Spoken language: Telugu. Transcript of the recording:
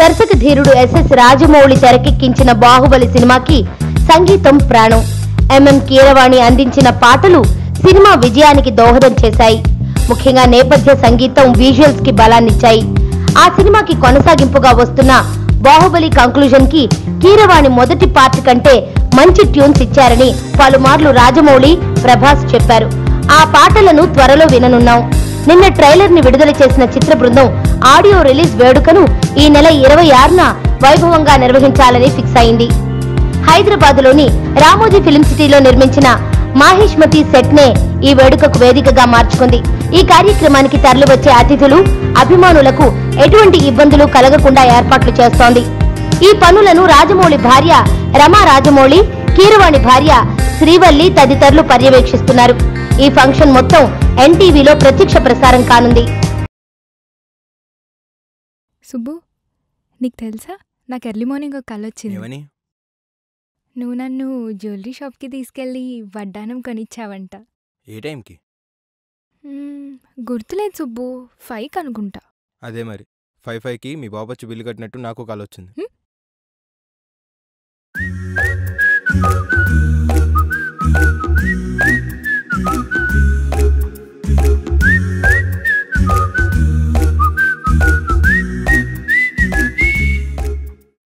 దర్శక ధీరుడు ఎస్ఎస్ రాజమౌళి తెరకెక్కించిన బాహుబలి సినిమాకి సంగీతం ప్రాణం. ఎంఎం కీరవాణి అందించిన పాటలు సినిమా విజయానికి దోహదం చేశాయి. ముఖ్యంగా నేపథ్య సంగీతం విజువల్స్కి బలాన్నిచ్చాయి. ఆ సినిమాకి కొనసాగింపుగా వస్తున్న బాహుబలి కంక్లూజన్కి కీరవాణి మొదటి పార్ట్ కంటే మంచి ట్యూన్స్ ఇచ్చారని పలుమార్లు రాజమౌళి ప్రభాస్ చెప్పారు. ఆ పాటలను త్వరలో విననున్నాం. నిన్న ట్రైలర్ని విడుదల చేసిన చిత్ర బృందం ఆడియో రిలీజ్ వేడుకను ఈ నెల ఇరవై ఆరున వైభవంగా నిర్వహించాలని ఫిక్స్ అయింది. హైదరాబాద్లోని రామోజీ ఫిలిం సిటీలో నిర్మించిన మహేష్మతి సెట్ నే ఈ వేడుకకు వేదికగా మార్చుకుంది. ఈ కార్యక్రమానికి తరలివచ్చే అతిథులు అభిమానులకు ఎటువంటి ఇబ్బందులు కలగకుండా ఏర్పాట్లు చేస్తోంది. ఈ పనులను రాజమౌళి భార్య రమా రాజమౌళి కీరవాణి భార్య శ్రీవల్లి తదితరులు పర్యవేక్షిస్తున్నారు. ఈ ఫంక్షన్ మొత్తం ఎన్టీవీలో ప్రత్యక్ష ప్రసారం కానుంది. సుబ్బు నీకు తెలుసా? నాకు ఎర్లీ మార్నింగ్ ఒక కళ వచ్చింది. ఏమని? నువ్వు నన్ను జ్యువెలరీ షాప్కి తీసుకెళ్ళి వడ్డానం కొనిచ్చావంట. ఏ టైంకి? గుర్తులేదు సుబ్బు. ఫైవ్ అనుకుంటా అదే మరి. ఫైవ్ ఫైవ్కి మీ బాబు వచ్చి బిల్లు కట్టినట్టు నాకు కాల్ వచ్చింది?